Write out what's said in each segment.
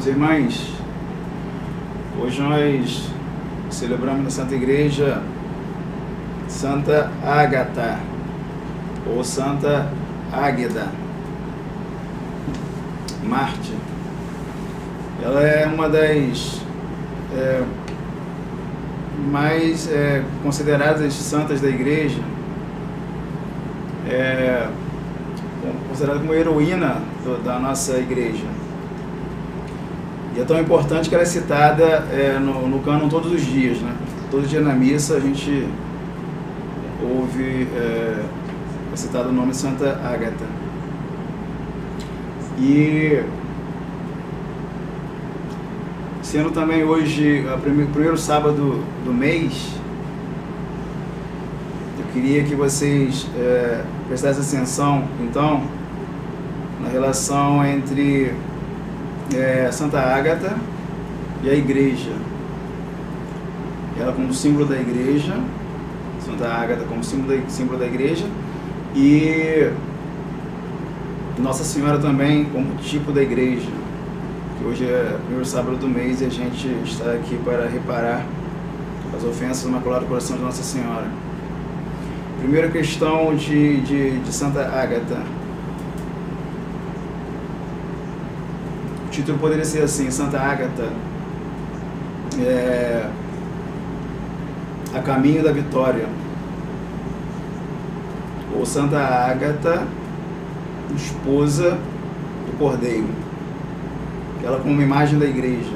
Irmãos e irmãs, hoje nós celebramos na Santa Igreja Santa Ágata ou Santa Águeda, Marte. Ela é uma das é, mais é, consideradas santas da Igreja, é, considerada como heroína do, da nossa Igreja. E é tão importante que ela é citada é, no, no cânon todos os dias, né? Todo dia na missa a gente ouve é, é citado o nome Santa Ágata. E sendo também hoje o primeiro, primeiro sábado do mês, eu queria que vocês é, prestassem atenção, então, na relação entre é, Santa Ágata e a igreja. Ela como símbolo da igreja, Santa Ágata como símbolo da, símbolo da igreja, e Nossa Senhora também como tipo da igreja. Que hoje é o primeiro sábado do mês e a gente está aqui para reparar as ofensas do Imaculado Coração de Nossa Senhora. Primeira questão de, de, de Santa Ágata. Título poderia ser assim, Santa Ágata, é, a caminho da vitória. Ou Santa Ágata, esposa do Cordeiro. Ela como uma imagem da igreja.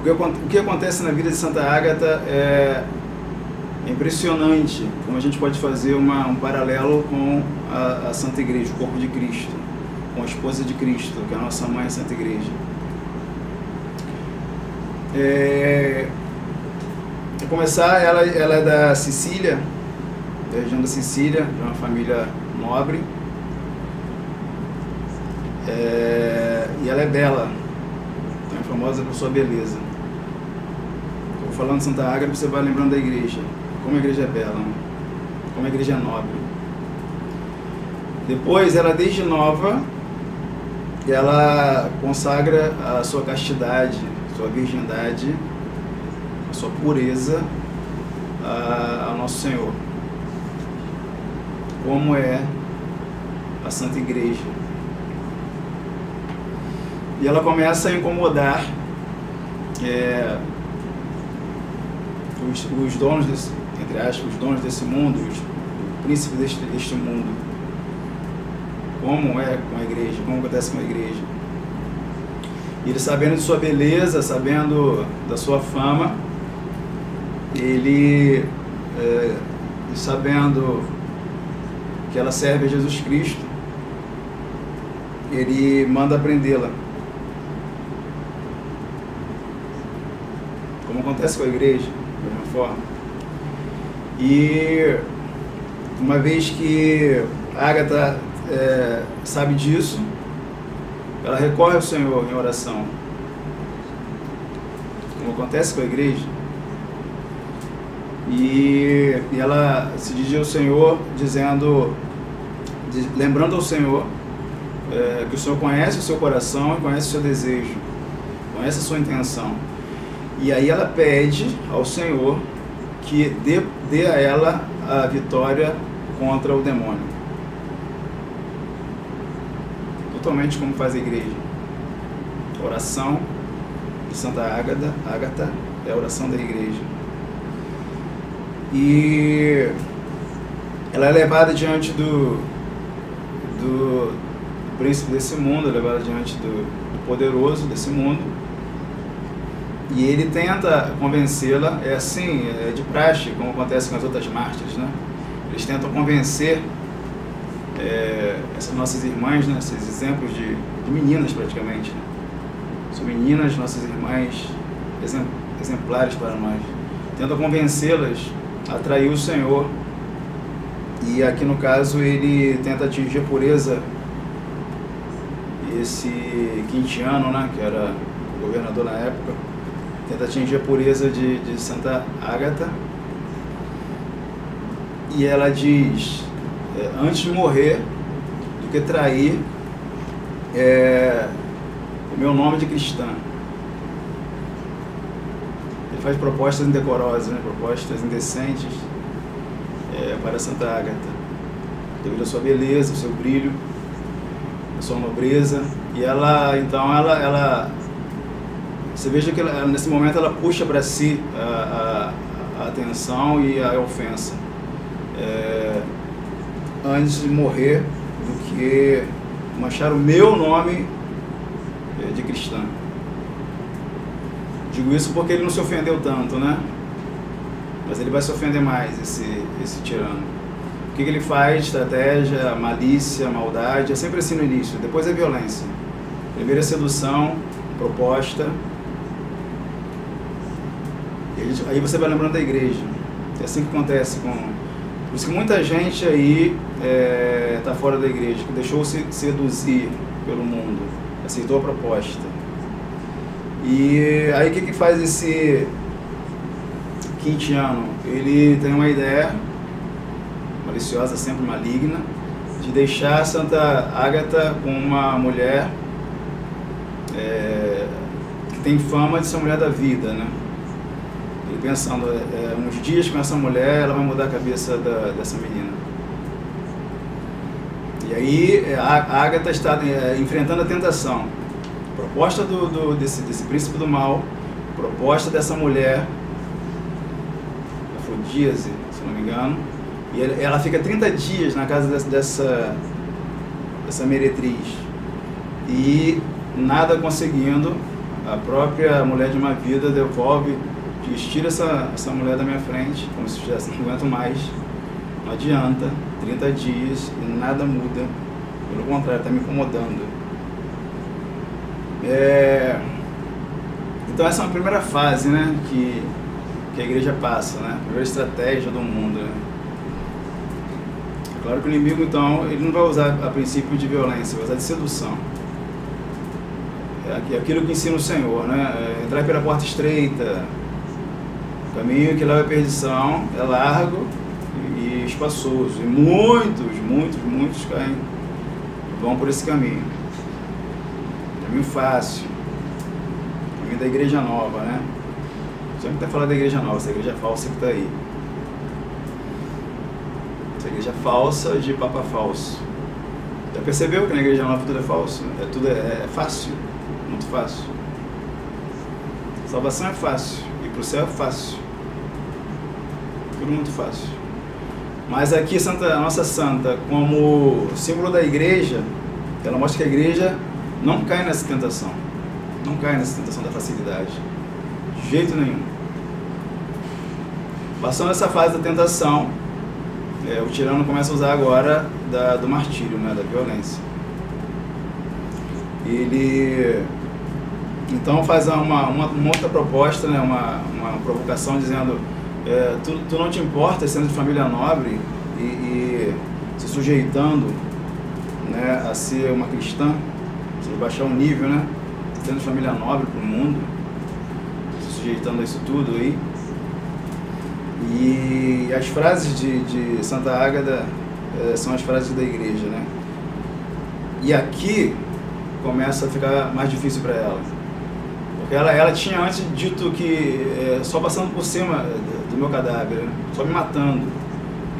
O que, o que acontece na vida de Santa Ágata é impressionante, como a gente pode fazer uma, um paralelo com a, a Santa Igreja, o corpo de Cristo com a esposa de Cristo, que é a nossa mãe Santa Igreja. É, começar, ela, ela é da Sicília, da região da Sicília, de uma família nobre. É, e ela é bela, é famosa por sua beleza. Estou falando de Santa Ágata, você vai lembrando da igreja. Como a igreja é bela, né? como a igreja é nobre. Depois, ela desde nova ela consagra a sua castidade, sua virgindade, a sua pureza ao nosso Senhor. Como é a Santa Igreja. E ela começa a incomodar é, os, os, donos, desse, entre aspas, os donos desse mundo, os, o príncipe deste, deste mundo como é com a igreja, como acontece com a igreja. Ele sabendo de sua beleza, sabendo da sua fama, ele é, sabendo que ela serve a Jesus Cristo, ele manda prendê-la. Como acontece com a igreja, de alguma forma. E uma vez que Agatha é, sabe disso, ela recorre ao Senhor em oração, como acontece com a igreja, e, e ela se dirige ao Senhor dizendo, lembrando ao Senhor é, que o Senhor conhece o seu coração e conhece o seu desejo, conhece a sua intenção. E aí ela pede ao Senhor que dê, dê a ela a vitória contra o demônio. Como faz a igreja. oração de Santa Ágata, Ágata é a oração da igreja. E ela é levada diante do, do, do príncipe desse mundo, é levada diante do, do poderoso desse mundo. E ele tenta convencê-la, é assim, é de praxe, como acontece com as outras mártires, né? Eles tentam convencer é, essas nossas irmãs, né, esses exemplos de, de meninas praticamente. Né? São meninas, nossas irmãs, exemplares para nós. Tenta convencê-las a atrair o Senhor. E aqui no caso ele tenta atingir a pureza. Esse quintiano, né, que era governador na época, tenta atingir a pureza de, de Santa Ágata. E ela diz, antes de morrer do que trair é, o meu nome de cristã. ele faz propostas indecorosas, né? propostas indecentes é, para Santa Ágata, devido à sua beleza, ao seu brilho, à sua nobreza. E ela, então, ela, ela você veja que ela, nesse momento ela puxa para si a, a, a, atenção e a ofensa. É, antes de morrer, do que manchar o meu nome é, de cristã. Digo isso porque ele não se ofendeu tanto, né? Mas ele vai se ofender mais, esse, esse tirano. O que, que ele faz? Estratégia, malícia, maldade, é sempre assim no início. Depois é violência. Primeiro é sedução, proposta, aí você vai lembrando da igreja. É assim que acontece com. Por isso que muita gente aí está é, tá fora da igreja, que deixou se seduzir pelo mundo, aceitou a proposta. E aí o que, que faz esse quintiano? Ele tem uma ideia maliciosa, sempre maligna, de deixar Santa Ágata com uma mulher é, que tem fama de ser mulher da vida, né? pensando, é, é, uns dias com essa mulher, ela vai mudar a cabeça da, dessa menina. Aí é, a Agatha está é, enfrentando a tentação. Proposta do, do, desse, desse príncipe do mal, proposta dessa mulher, Afrodíase, se não me engano, e ela fica 30 dias na casa dessa, dessa, dessa meretriz. E nada conseguindo, a própria mulher de uma vida devolve diz, tira essa, essa mulher da minha frente, como se tivesse, não aguento mais, não adianta, 30 dias e nada muda, pelo contrário, está me incomodando. É... Então essa é uma primeira fase né, que, que a igreja passa, né? a primeira estratégia do mundo. Né? Claro que o inimigo, então, ele não vai usar a princípio de violência, vai usar de sedução. É aquilo que ensina o Senhor, né? É entrar pela porta estreita, o caminho que leva à perdição é largo espaçoso. E muitos, muitos, muitos caem, vão por esse caminho. Caminho fácil. Caminho da igreja nova, né? Sempre está falando da igreja nova, essa igreja falsa que está aí. Essa igreja falsa de papa falso. Já percebeu que na igreja nova tudo é falso? É tudo é, é fácil, muito fácil. Salvação é fácil e para o céu é fácil tudo muito fácil. Mas aqui Santa, nossa santa, como símbolo da igreja, ela mostra que a igreja não cai nessa tentação. Não cai nessa tentação da facilidade. De jeito nenhum. Passando essa fase da tentação, é, o tirano começa a usar agora da, do martírio, né, da violência. Ele então faz uma, uma, uma outra proposta, né, uma, uma provocação dizendo é, tu, tu, não te importa sendo de família nobre e, e se sujeitando né, a ser uma cristã, se baixar o nível, né? Sendo de família nobre para o mundo, se sujeitando a isso tudo aí. E as frases de, de Santa Ágada é, são as frases da igreja, né? E aqui começa a ficar mais difícil para ela. Porque ela, ela tinha antes dito que é, só passando por cima meu cadáver, só me matando.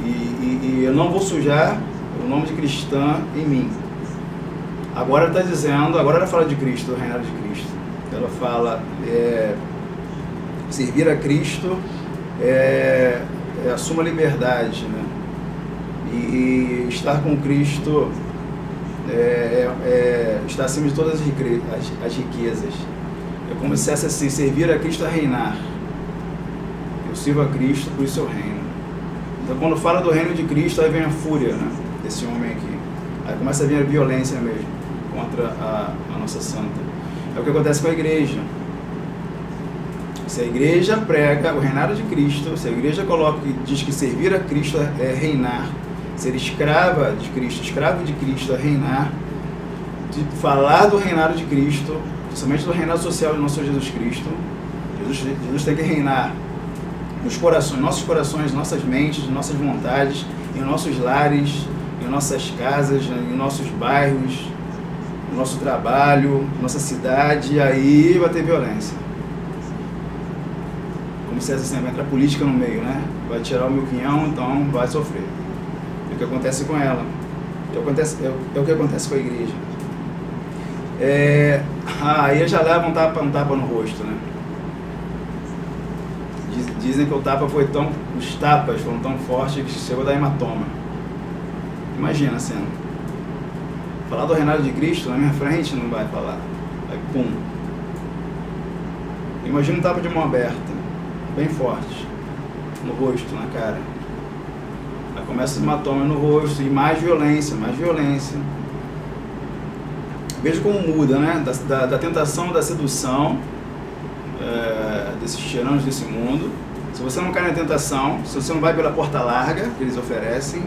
E, e, e, eu não vou sujar o nome de cristã em mim. Agora ela está dizendo, agora ela fala de Cristo, do reinado de Cristo. Ela fala é, servir a Cristo é, é a suma liberdade, né? E, e estar com Cristo é, é, é, está acima de todas as, as, as riquezas. Como se fosse assim, servir a Cristo a reinar sirva a Cristo por seu reino. Então, quando fala do reino de Cristo, aí vem a fúria né, desse homem aqui. Aí começa a vir a violência mesmo contra a, a nossa santa. É o que acontece com a igreja. Se a igreja prega o reinado de Cristo, se a igreja coloca diz que servir a Cristo é reinar, ser escrava de Cristo, escravo de Cristo é reinar, de falar do reinado de Cristo, principalmente do reinado social de nosso Jesus Cristo, Jesus, Jesus tem que reinar nos corações, nossos corações, nossas mentes, nossas vontades, em nossos lares, em nossas casas, em nossos bairros, no nosso trabalho, nossa cidade, aí vai ter violência. como se assim, vai entrar política no meio, né? Vai tirar o meu quinhão, então vai sofrer. É o que acontece com ela. É o que acontece, é, é o que acontece com a igreja. É, aí já leva um tapa, um tapa no rosto, né? Diz, dizem que o tapa foi tão. Os tapas foram tão fortes que chegou a dar hematoma. Imagina a cena. Falar do reinado de Cristo na minha frente não vai falar. Vai pum. Imagina um tapa de mão aberta, bem forte, no rosto, na cara. Aí começa hematoma no rosto e mais violência, mais violência. Veja como muda, né? Da, da, da tentação, da sedução, é, desses tiranos desse mundo. Se você não cai na tentação, se você não vai pela porta larga que eles oferecem,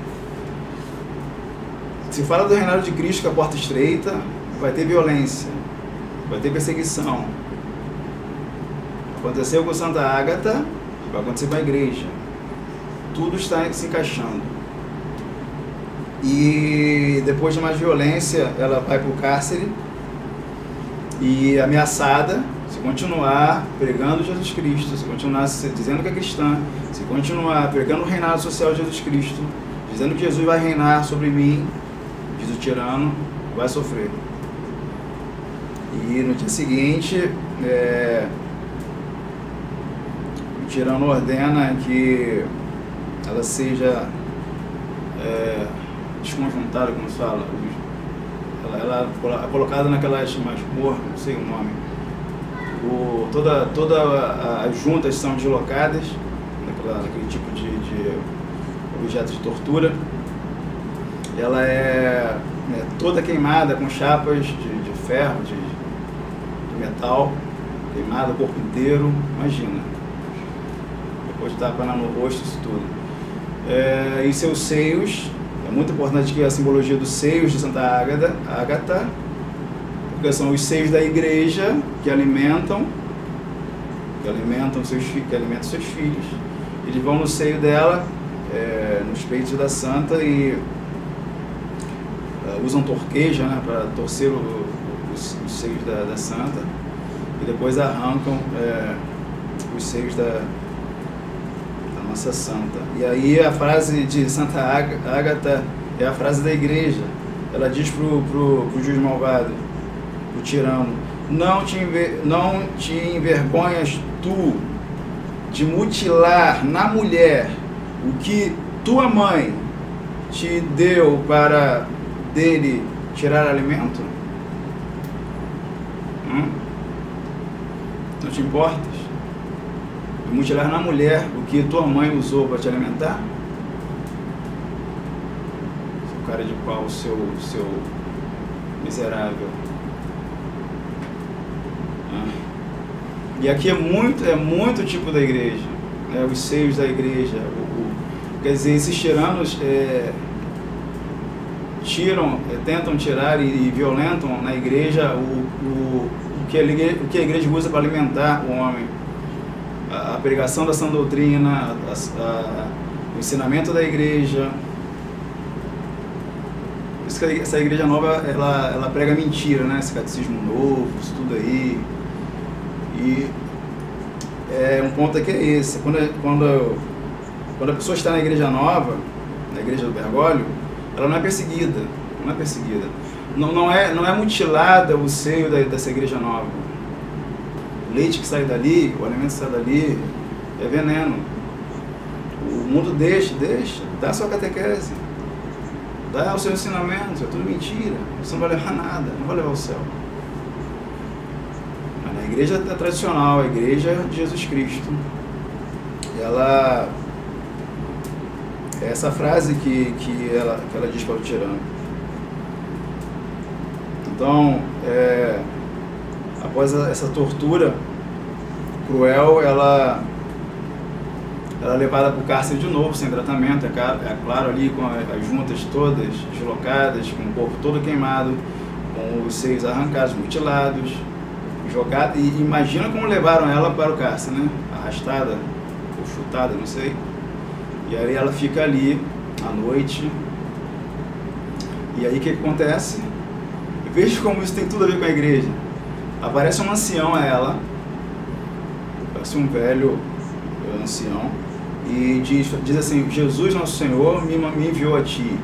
se fala do reinado de Cristo, que é a porta estreita, vai ter violência, vai ter perseguição. Aconteceu com Santa Ágata, vai acontecer com a igreja. Tudo está se encaixando. E depois de mais violência, ela vai para o cárcere e ameaçada, se continuar pregando Jesus Cristo, se continuar dizendo que é cristã, se continuar pregando o reinado social de Jesus Cristo, dizendo que Jesus vai reinar sobre mim, diz o tirano, vai sofrer. E no dia seguinte, é, o tirano ordena que ela seja é, desconjuntada, como se fala. Ela, ela é colocada naquelas masmorras, não sei o nome. O, toda, toda as juntas são deslocadas, naquela, naquele tipo de, de objeto de tortura. Ela é, é toda queimada com chapas de, de ferro, de, de metal, queimada o corpo inteiro, imagina. Depois de tapa no rosto, isso tudo. É, e seus seios é muito importante que a simbologia dos seios de Santa Ágata, porque são os seios da igreja que alimentam, que alimentam seus, que alimentam seus filhos. Eles vão no seio dela, é, nos peitos da santa e uh, usam torqueja né, para torcer o, os, os, seios da, da, santa e depois arrancam é, os seios da, nossa santa. E aí a frase de Santa Ágata é a frase da igreja. Ela diz pro, pro, pro juiz malvado, pro tirano, não te, não te envergonhas tu de mutilar na mulher o que tua mãe te deu para dele tirar alimento? Hum? Não te importas? mutilar na mulher o que tua mãe usou para te alimentar? Seu cara de pau, seu, seu miserável. E aqui é muito, é muito tipo da igreja, né? os seios da igreja. O, o, quer dizer, esses tiranos é, tiram, é, tentam tirar e, e, violentam na igreja o, o, o, que a igreja, o que a igreja usa para alimentar o homem a, pregação da sã doutrina, a, a, o ensinamento da igreja. Por isso que essa igreja nova, ela, ela prega mentira, né? Esse catecismo novo, isso tudo aí. E é, um ponto aqui é esse. Quando, quando, quando a pessoa está na igreja nova, na igreja do Bergoglio, ela não é perseguida. Não é perseguida. Não, não, é, não é mutilada o seio da, dessa igreja nova o leite que sai dali, o alimento que sai dali, é veneno. O mundo deixa, deixa, dá sua catequese, dá o seu ensinamento, é tudo mentira. Você não vai levar nada, não vai levar o céu. Igreja tradicional, a igreja de Jesus Cristo, ela é essa frase que, que, ela, que ela diz para o tirano. Então, é, após essa tortura cruel, ela, ela é levada para o cárcere de novo, sem tratamento, é claro, é claro ali com as juntas todas deslocadas, com o corpo todo queimado, com os seios arrancados, mutilados, jogada. E imagina como levaram ela para o cárcere, né? Arrastada ou chutada, não sei. E aí ela fica ali à noite. E aí o que acontece? Veja como isso tem tudo a ver com a igreja. Aparece um ancião a ela, parece um velho ancião, e diz, diz assim: Jesus, nosso Senhor, me, me enviou a ti.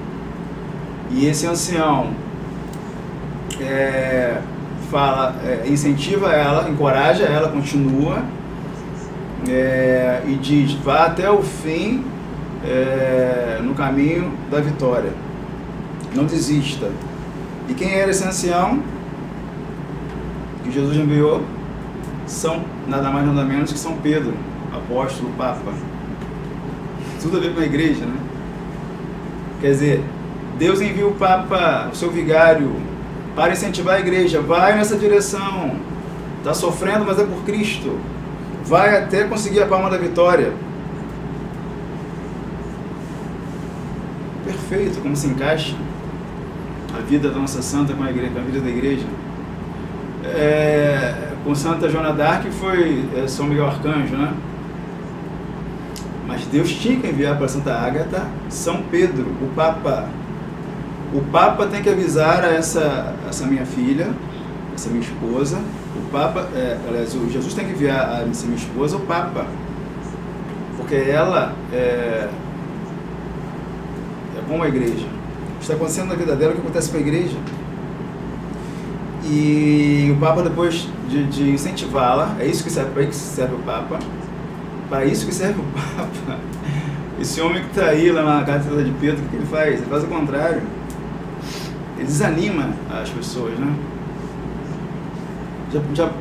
E esse ancião é, fala, é, incentiva ela, encoraja ela, continua é, e diz: vá até o fim é, no caminho da vitória. Não desista. E quem era esse ancião que Jesus enviou? São nada mais nada menos que São Pedro, apóstolo, papa. Tudo a ver com a igreja, né? Quer dizer, Deus envia o papa, o seu vigário, para incentivar a igreja. Vai nessa direção. Está sofrendo, mas é por Cristo. Vai até conseguir a palma da vitória. Perfeito, como se encaixa a vida da nossa santa com a, igreja, com a vida da igreja. É, com Santa Joana d'Arc foi é, São Miguel Arcanjo, né? Mas Deus tinha que enviar para Santa Ágata São Pedro, o Papa. O Papa tem que avisar a essa, essa minha filha, essa minha esposa. O Papa, é, aliás, o Jesus tem que enviar a essa minha esposa, o Papa. Porque ela é, é como a igreja. Está acontecendo na vida dela o que acontece com a igreja. E o Papa, depois de, de incentivá-la, é isso que serve, para isso que serve o Papa. Para isso que serve o Papa. Esse homem que está aí lá na cátedra de Pedro, o que ele faz? Ele faz o contrário. Desanima as pessoas, né? Já, já,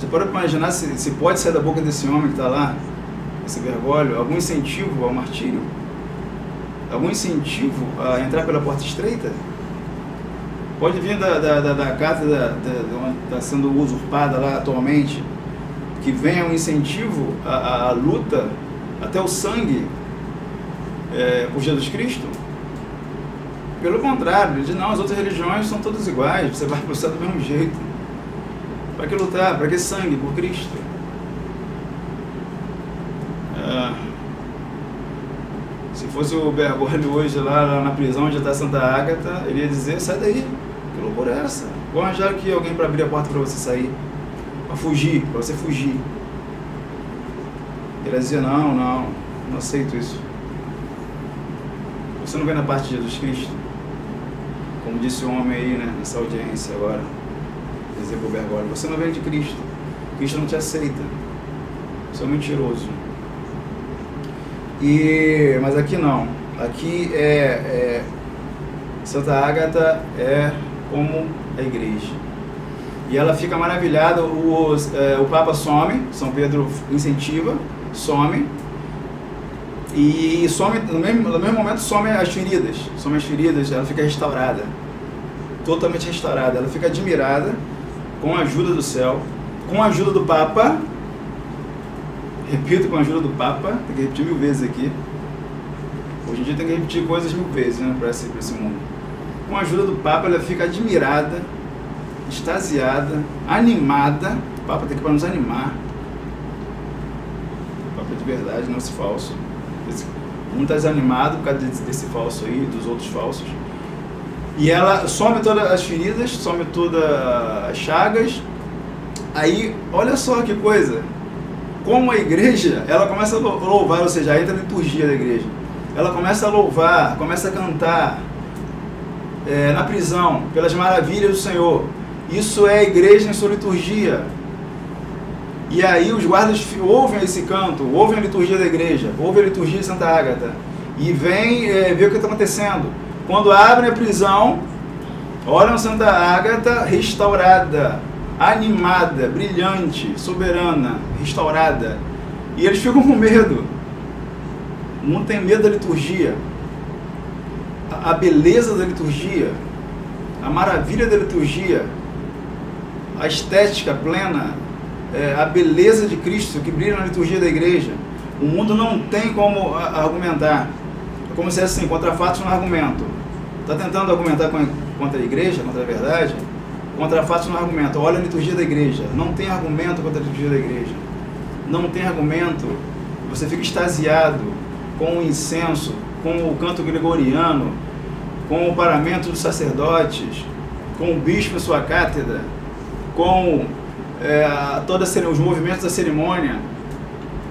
já pode imaginar se, se pode sair da boca desse homem que está lá, esse vergolho, algum incentivo ao martírio? Algum incentivo a entrar pela porta estreita? Pode vir da, da, da, da cátedra está sendo usurpada lá atualmente, que venha um incentivo à, à luta até o sangue é, por Jesus Cristo? Pelo contrário, ele diz, não, as outras religiões são todas iguais, você vai para do mesmo jeito. Para que lutar? Para que sangue? Por Cristo. É, se fosse o Bergoglio hoje lá, lá na prisão onde está Santa Ágata, ele ia dizer, sai daí, que loucura é essa? Vou arranjar aqui alguém para abrir a porta para você sair, para fugir, para você fugir. Ele ia dizer, não, não, não aceito isso. Você não vem na parte de Jesus Cristo? Como disse o homem aí, né, nessa audiência agora, dizer para o Bergoglio, você não vem de Cristo. Cristo não te aceita. Você é um mentiroso. E, mas aqui não. Aqui é, é Santa Ágata é como a igreja. E ela fica maravilhada, o, é, o Papa some, São Pedro incentiva, some, e some, no mesmo, no mesmo momento some as feridas, some as feridas, ela fica restaurada, totalmente restaurada, ela fica admirada com a ajuda do céu, com a ajuda do Papa, repito, com a ajuda do Papa, tem que repetir mil vezes aqui, hoje em dia tem que repetir coisas mil vezes né, para esse, esse mundo. Com a ajuda do Papa, ela fica admirada, extasiada, animada, o Papa tem que para nos animar, o Papa é de verdade, não esse falso, um está desanimado por causa desse, desse falso aí, dos outros falsos, e ela some todas as feridas, some todas as chagas. Aí, olha só que coisa. Como a igreja, ela começa a louvar, ou seja, entra na liturgia da igreja. Ela começa a louvar, começa a cantar é, na prisão, pelas maravilhas do Senhor. Isso é a igreja em sua liturgia. E aí os guardas ouvem esse canto, ouvem a liturgia da igreja, ouvem a liturgia de Santa Ágata. E vem é, ver o que está acontecendo. Quando abrem a prisão, olham Santa Ágata restaurada, animada, brilhante, soberana, restaurada. E eles ficam com medo. Não tem medo da liturgia. A beleza da liturgia, a maravilha da liturgia, a estética plena, é, a beleza de Cristo que brilha na liturgia da igreja. O mundo não tem como argumentar. É como se assim, contra fatos no argumento. Está tentando argumentar contra a igreja, contra a verdade? Contra fatos no argumento. Olha a liturgia da igreja. Não tem argumento contra a liturgia da igreja. Não tem argumento. Você fica extasiado com o incenso, com o canto gregoriano, com o paramento dos sacerdotes, com o bispo em sua cátedra, com é, todos os movimentos da cerimônia,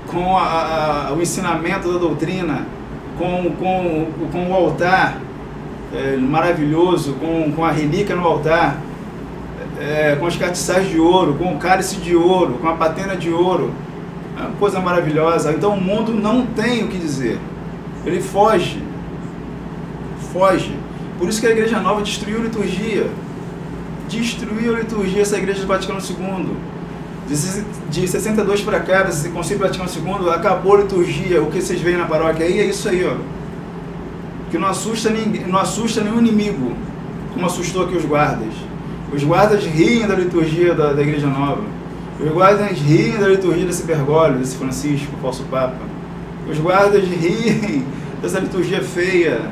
com a, a, o ensinamento da doutrina, com, com, com o altar é, maravilhoso, com, com a relíquia no altar, é, com os castiçais de ouro, com o cálice de ouro, com a patena de ouro. É uma coisa maravilhosa. Então o mundo não tem o que dizer. Ele foge. Foge. Por isso que a Igreja Nova destruiu a liturgia. Destruiu a liturgia essa Igreja do Vaticano II. De 62 para cá, desse Concílio Vaticano II, acabou a liturgia. O que vocês veem na paróquia aí é isso aí, ó. Que não assusta, ninguém, não assusta nenhum inimigo, como assustou aqui os guardas. Os guardas riem da liturgia da, da Igreja Nova. Os guardas riem da liturgia desse Bergoglio, desse Francisco, falso Papa. Os guardas riem dessa liturgia feia,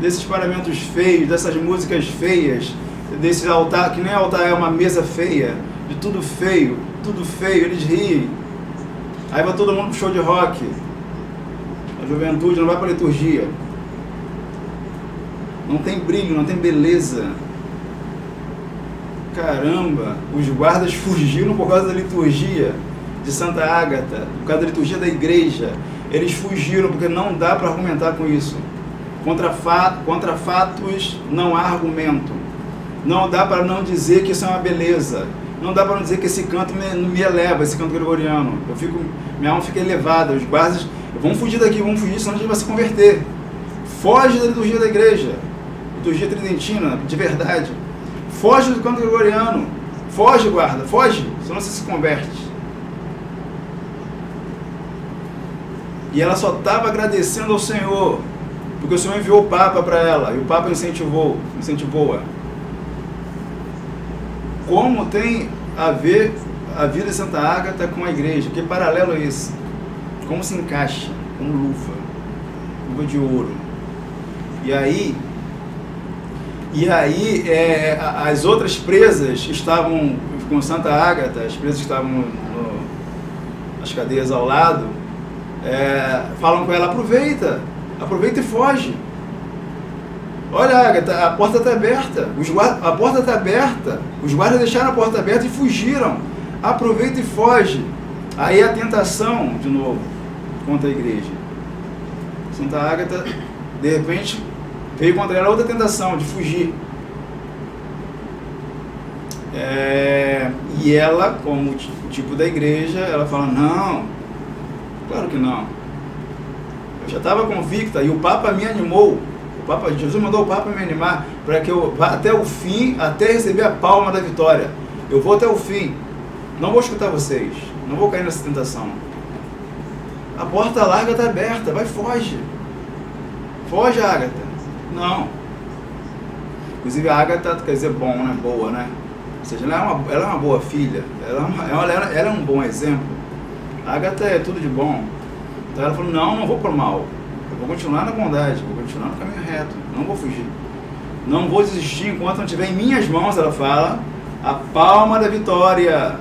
desses paramentos feios, dessas músicas feias, desse altar, que nem altar é uma mesa feia, de tudo feio, tudo feio, eles riem. Aí vai todo mundo pro show de rock. A juventude não vai para liturgia. Não tem brilho, não tem beleza. Caramba, os guardas fugiram por causa da liturgia de Santa Ágata, por causa da liturgia da igreja. Eles fugiram porque não dá para argumentar com isso. Contra, contra fatos não há argumento. Não dá para não dizer que isso é uma beleza. Não dá para dizer que esse canto me, me eleva, esse canto gregoriano. Eu fico, minha alma fica elevada. Os guardas, vamos fugir daqui, vamos fugir, senão a gente vai se converter. Foge da liturgia da igreja, liturgia tridentina, de verdade. Foge do canto gregoriano. Foge, guarda, foge, senão você se converte. E ela só estava agradecendo ao Senhor porque o Senhor enviou o Papa para ela e o Papa incentivou, incentivou-a. Como tem a ver a vida de Santa Ágata com a igreja? Que paralelo é esse? Como se encaixa? Como luva, luva de ouro. E aí, e aí é, as outras presas estavam com Santa Ágata, as presas estavam no, no, nas cadeias ao lado, é, falam com ela, aproveita, Aproveita e foge. Olha, Agatha, a porta está aberta. Os guarda, a porta está aberta. Os guardas deixaram a porta aberta e fugiram. Aproveita e foge. Aí a tentação, de novo, contra a igreja. Santa Ágata, de repente, veio contra ela outra tentação, de fugir. É, e ela, como tipo da igreja, ela fala, não, claro que não já estava convicta e o Papa me animou. Papa, Jesus mandou o Papa me animar para que eu vá até o fim, até receber a palma da vitória. Eu vou até o fim. Não vou escutar vocês. Não vou cair nessa tentação. A porta larga está aberta. Vai, foge. Foge, Agatha. Não. Inclusive, a Agatha quer dizer bom, né? Boa, né? Ou seja, ela é uma, ela é uma boa filha. Ela é, uma, ela, ela é um bom exemplo. A Agatha é tudo de bom. Então ela falou, não, não vou para o mal. Vou continuar na bondade, vou continuar no caminho reto, não vou fugir. Não vou desistir enquanto não tiver em minhas mãos, ela fala, a palma da vitória.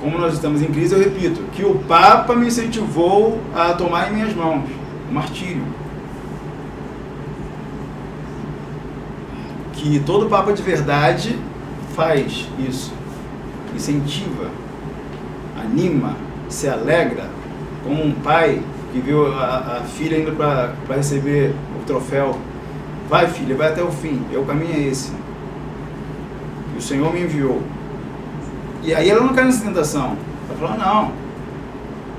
Como nós estamos em crise, eu repito, que o Papa me incentivou a tomar em minhas mãos o martírio. Que todo Papa de verdade faz isso. Incentiva, anima, se alegra como um pai que viu a, a filha indo para receber o troféu. Vai, filha, vai até o fim. E o caminho é esse. E o Senhor me enviou. E aí ela não cai nessa tentação. Ela falou, não.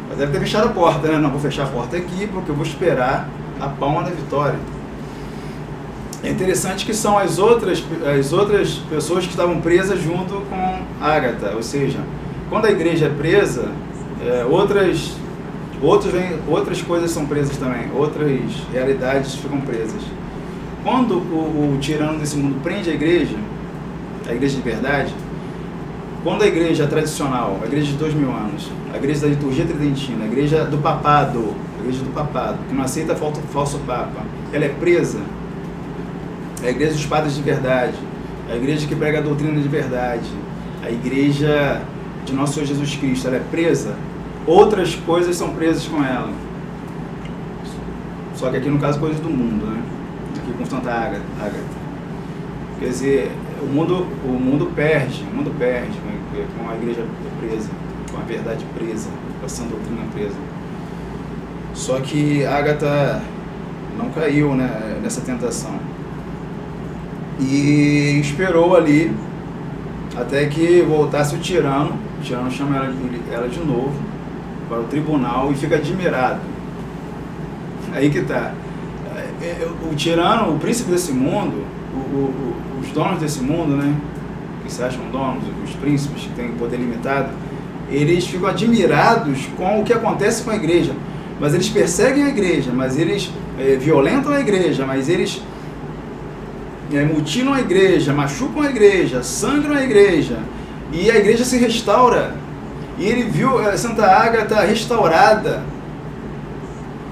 Mas deve ter fechado a porta, né? Não, vou fechar a porta aqui porque eu vou esperar a palma da vitória. É interessante que são as outras, as outras pessoas que estavam presas junto com Ágata. Ou seja, quando a igreja é presa, é, outras Outros vem, outras coisas são presas também, outras realidades ficam presas. Quando o, o tirano desse mundo prende a igreja, a igreja de verdade, quando a igreja tradicional, a igreja de dois mil anos, a igreja da liturgia tridentina, a igreja do papado, a igreja do papado, que não aceita falso, papa, ela é presa, a igreja dos padres de verdade, a igreja que prega a doutrina de verdade, a igreja de nosso Senhor Jesus Cristo, ela é presa, outras coisas são presas com ela. Só que aqui no caso coisas do mundo, né? Aqui com Santa Ágata. Quer dizer, o mundo, o mundo perde, o mundo perde com a igreja presa. com a verdade presa, com a sã doutrina presa. Só que Agatha não caiu né, nessa tentação. E esperou ali até que voltasse o tirano. O tirano chama ela, ela de novo para o tribunal e fica admirado. Aí que tá. É, é, o tirano, o príncipe desse mundo, o, o, os donos desse mundo, né? Que se acham donos, os príncipes que têm poder limitado, eles ficam admirados com o que acontece com a igreja. Mas eles perseguem a igreja, mas eles é, violentam a igreja, mas eles é, mutilam a igreja, machucam a igreja, sangram a igreja. E a igreja se restaura. E ele viu Santa Ágata restaurada,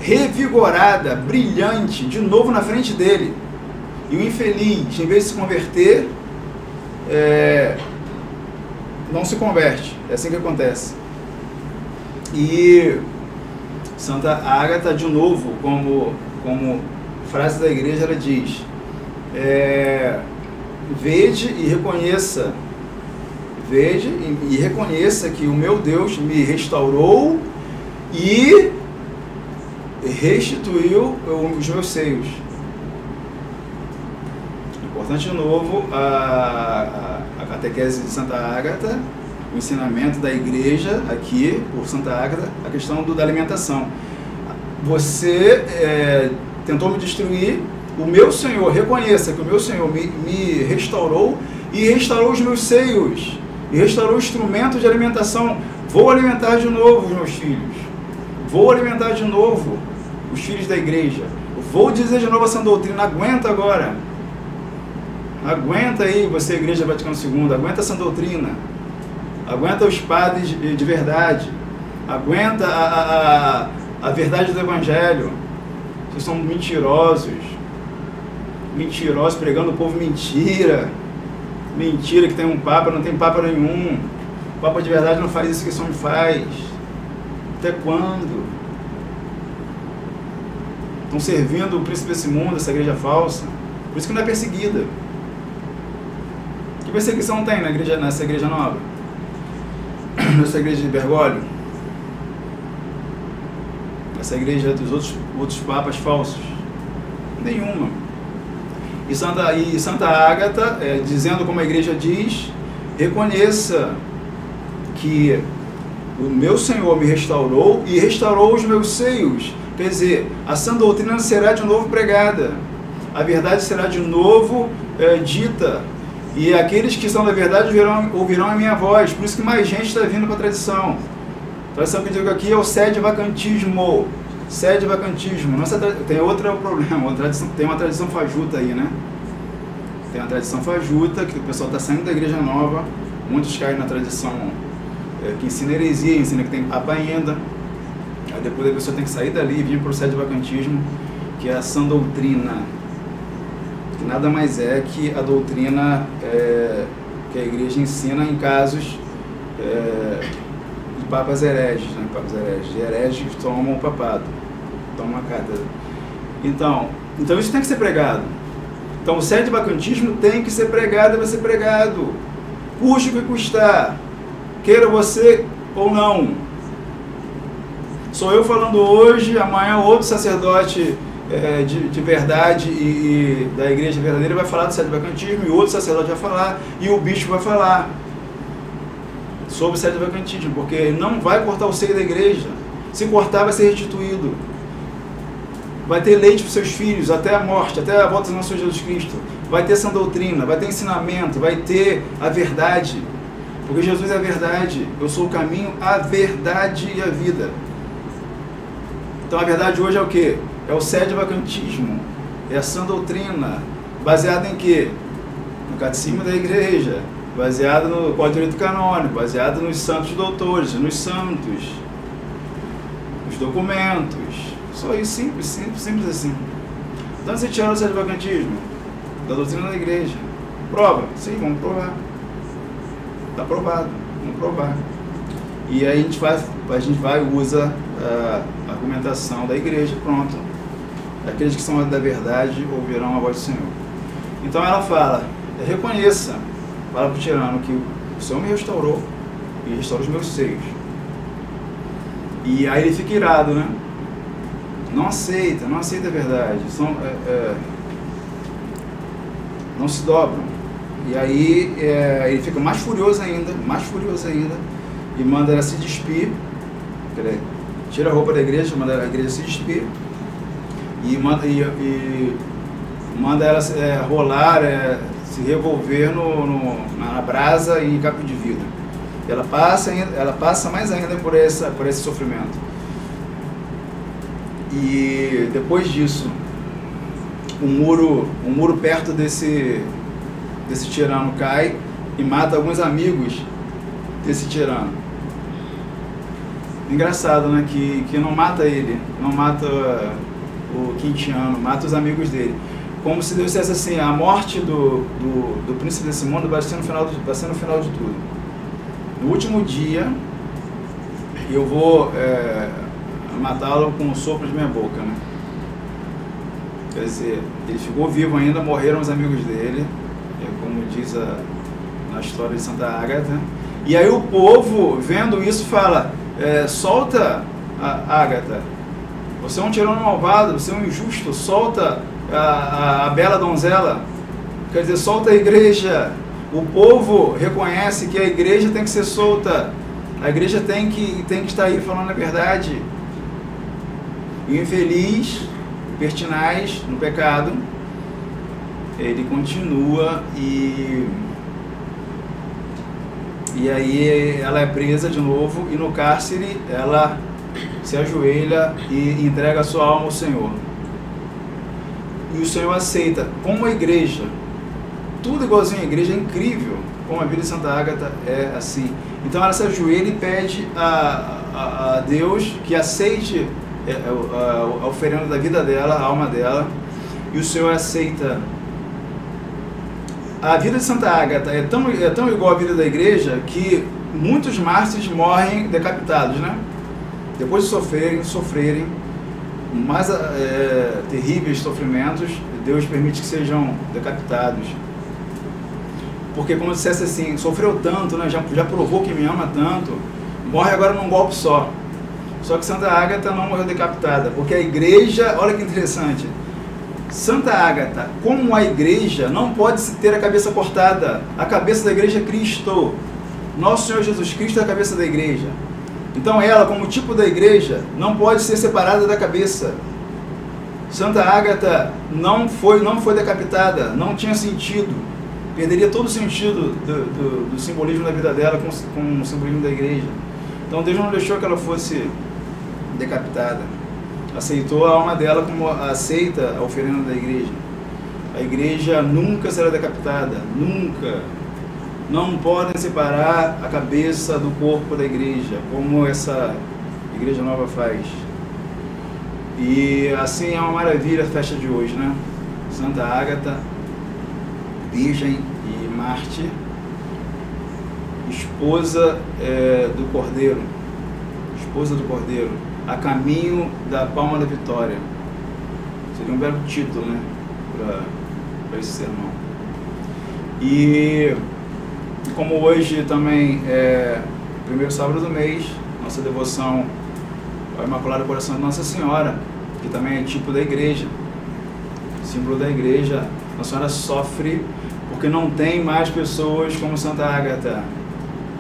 revigorada, brilhante, de novo na frente dele. E o infeliz, em vez de se converter, é, não se converte. É assim que acontece. E Santa Ágata, de novo, como, como frase da igreja, ela diz: é, Vede e reconheça, veja e, e reconheça que o meu Deus me restaurou e restituiu os meus seios. Importante de novo a, a, a catequese de Santa Ágata, o ensinamento da igreja aqui, por Santa Ágata, a questão do, da alimentação. Você é, tentou me destruir, o meu Senhor, reconheça que o meu Senhor me, me restaurou e restaurou os meus seios, e restaurou instrumentos de alimentação. Vou alimentar de novo os meus filhos, vou alimentar de novo os filhos da igreja, vou dizer de novo essa doutrina, aguenta agora. Aguenta aí, você, Igreja Vaticano II, aguenta essa doutrina. Aguenta os padres de, de verdade. Aguenta a, a, a verdade do Evangelho. Vocês são mentirosos mentirosos, pregando o povo mentira. Mentira que tem um Papa, não tem Papa nenhum. O Papa de verdade não faz isso que homem faz. Até quando? Estão servindo o príncipe desse mundo, essa igreja falsa. Por isso que não é perseguida. Que perseguição tem na igreja, nessa igreja nova? Nessa igreja de Bergoglio? Nessa igreja dos outros, outros papas falsos? Nenhuma. E Santa, e Santa Ágata, é, dizendo como a igreja diz, reconheça que o meu Senhor me restaurou e restaurou os meus seios. Quer dizer, a sã doutrina será de novo pregada, a verdade será de novo é, dita, e aqueles que são da verdade ouvirão, ouvirão a minha voz. Por isso que mais gente está vindo para a tradição. Tradição que eu digo aqui é o sede vacantismo sede vacantismo. Nossa, tem outro problema, uma tradição, tem uma tradição fajuta aí, né? Tem uma tradição fajuta, que o pessoal está saindo da igreja nova, muitos caem na tradição é, que ensina heresia, ensina que tem papa ainda. Aí depois a pessoa tem que sair dali e vir para o sede vacantismo, que é a sã doutrina. Que nada mais é que a doutrina é, que a igreja ensina em casos é, de papas hereges, né? Papas hereges, hereges tomam o papado toma. Então, então isso tem que ser pregado. Então o sede bacantismo tem que ser pregado e vai ser pregado. Custe o que custar. Queira você ou não. Sou eu falando hoje, amanhã outro sacerdote é, de, de, verdade e, e, da igreja verdadeira vai falar do sede vacantismo e outro sacerdote vai falar e o bispo vai falar sobre o sede vacantismo, porque não vai cortar o seio da igreja. Se cortar, vai ser restituído vai ter leite para seus filhos até a morte, até a volta do nosso Jesus Cristo. Vai ter essa doutrina, vai ter ensinamento, vai ter a verdade. Porque Jesus é a verdade. Eu sou o caminho, a verdade e a vida. Então a verdade hoje é o que? É o sede vacantismo. É a sã doutrina. Baseada em quê? No catecismo da igreja. Baseada no Código Canônico. Baseada nos santos doutores, nos santos. Nos documentos só isso, simples, simples, simples assim. Então você tira o seu advocantismo da doutrina da igreja. Prova? Sim, vamos provar. Está provado, vamos provar. E aí a gente, faz, a gente vai usa a argumentação da igreja, pronto. Aqueles que são da verdade ouvirão a voz do Senhor. Então ela fala, reconheça, fala para o tirano que o Senhor me restaurou e restaurou os meus seios. E aí ele fica irado, né? Não aceita, não aceita a verdade. São, é, é, não se dobram. E aí é, ele fica mais furioso ainda, mais furioso ainda, e manda ela se despir. Tira a roupa da igreja, manda a igreja se despir. E manda, e, e manda ela é, rolar, é, se revolver no, no, na brasa e capo de vidro. Ela passa, ela passa mais ainda por, essa, por esse sofrimento. E depois disso, um muro, um muro perto desse, desse tirano cai e mata alguns amigos desse tirano. Engraçado, né? Que, que não mata ele, não mata o Quintiano, mata os amigos dele. Como se Deus dissesse assim, a morte do, do, do príncipe desse mundo vai ser, no final de, vai ser no final de tudo. No último dia, eu vou é, matá-lo com um sopro de minha boca, né? Quer dizer, ele ficou vivo ainda, morreram os amigos dele, é como diz a, na história de Santa Ágata. E aí o povo, vendo isso, fala, é, solta a Ágata, você é um tirano malvado, você é um injusto, solta a, a, a bela donzela, quer dizer, solta a igreja. O povo reconhece que a igreja tem que ser solta, a igreja tem que, tem que estar aí falando a verdade. E o infeliz, pertinaz no pecado, ele continua e e aí ela é presa de novo e no cárcere ela se ajoelha e entrega sua alma ao Senhor. E o Senhor aceita, como a igreja, tudo igualzinho à igreja, é incrível como a vida de Santa Ágata é assim. Então ela se ajoelha e pede a, a, a Deus que aceite é, é a, a oferenda da vida dela, a alma dela, e o Senhor aceita. A vida de Santa Ágata é tão, é tão igual à vida da igreja que muitos mártires morrem decapitados, né? Depois de sofrerem, sofrerem mais é, terríveis sofrimentos, Deus permite que sejam decapitados. Porque, como dissesse assim, sofreu tanto, né, já, já provou que me ama tanto, morre agora num golpe só. Só que Santa Ágata não morreu decapitada, porque a igreja, olha que interessante, Santa Ágata, como a igreja, não pode ter a cabeça cortada. A cabeça da igreja é Cristo. Nosso Senhor Jesus Cristo é a cabeça da igreja. Então ela, como tipo da igreja, não pode ser separada da cabeça. Santa Ágata não foi, não foi decapitada, não tinha sentido. Perderia todo o sentido do, do, do simbolismo da vida dela com, com o simbolismo da igreja. Então Deus não deixou que ela fosse decapitada. Aceitou a alma dela como aceita a oferenda da igreja. A igreja nunca será decapitada, nunca não podem separar a cabeça do corpo da igreja, como essa igreja nova faz. E assim é uma maravilha a festa de hoje, né? Santa Ágata, Virgem e Marte, esposa é, do Cordeiro, esposa do Cordeiro, a caminho da palma da vitória. Seria um belo título, né? Para esse sermão. E como hoje também é o primeiro sábado do mês, nossa devoção ao Imaculado Coração de Nossa Senhora, que também é tipo da igreja, símbolo da igreja. Nossa Senhora sofre porque não tem mais pessoas como Santa Ágata.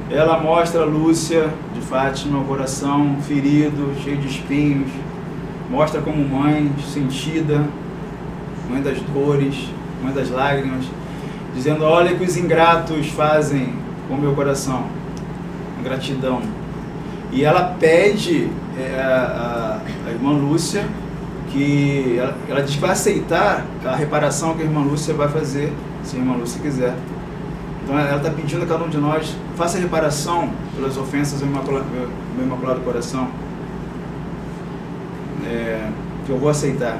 Ela mostra a Lúcia de Fátima, o coração ferido, cheio de espinhos, mostra como mãe sentida, mãe das dores, mãe das lágrimas, dizendo: Olha que os ingratos fazem com o meu coração, gratidão. E ela pede é, a, a, irmã Lúcia que ela, ela diz que vai aceitar a reparação que a irmã Lúcia vai fazer, se a irmã Lúcia quiser. Então ela está pedindo a cada um de nós, faça reparação pelas ofensas do Imaculado, meu Imaculado Coração, é, que eu vou aceitar.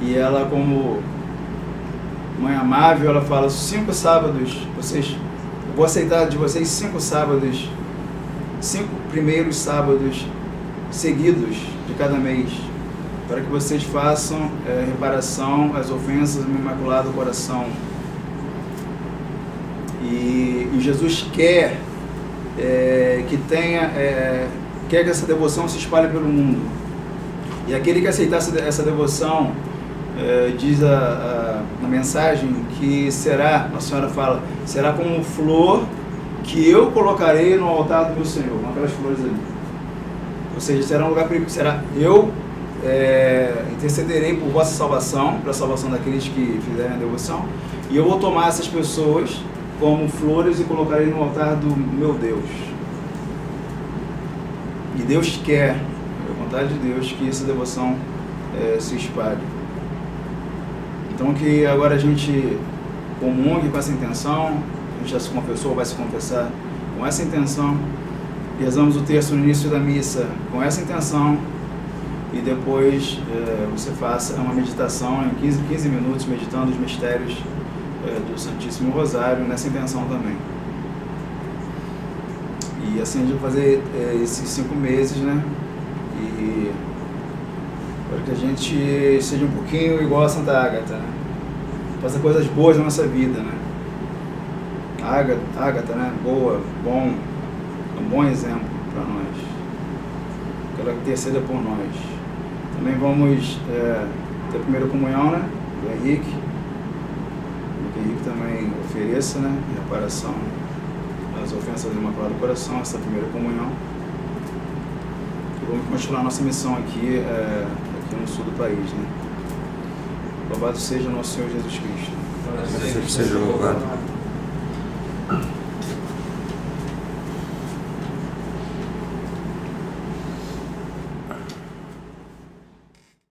E ela, como mãe amável, ela fala, cinco sábados, vocês, eu vou aceitar de vocês cinco sábados, cinco primeiros sábados seguidos de cada mês, para que vocês façam é, reparação às ofensas do Imaculado Coração. E, e Jesus quer é, que tenha é, quer que essa devoção se espalhe pelo mundo. E aquele que aceitar essa devoção, é, diz a, a, a, mensagem que será, a senhora fala, será como flor que eu colocarei no altar do meu Senhor, uma aquelas flores ali. Ou seja, será um lugar será eu é, intercederei por vossa salvação, para a salvação daqueles que fizerem a devoção, e eu vou tomar essas pessoas como flores e colocarei no altar do meu Deus. E Deus quer, é a vontade de Deus, que essa devoção é, se espalhe. Então que agora a gente comungue com essa intenção, a gente já se confessou, vai se confessar com essa intenção, rezamos o texto no início da missa com essa intenção, e depois é, você faça uma meditação em 15, 15 minutos, meditando os mistérios do Santíssimo Rosário, nessa intenção também. E assim a gente vai fazer é, esses cinco meses, né? E para que a gente seja um pouquinho igual a Santa Ágata, né? Faça coisas boas na nossa vida, né? Ágata, né? Boa, bom, um bom exemplo para nós. Que interceda por nós. Também vamos é, ter a primeira comunhão, né? Do Henrique. Que Henrique também ofereça, né? Reparação das ofensas do Imaculado Coração, essa primeira comunhão. E vamos continuar nossa missão aqui, é, aqui no sul do país, né? Louvado seja o nosso Senhor Jesus Cristo. Seja louvado.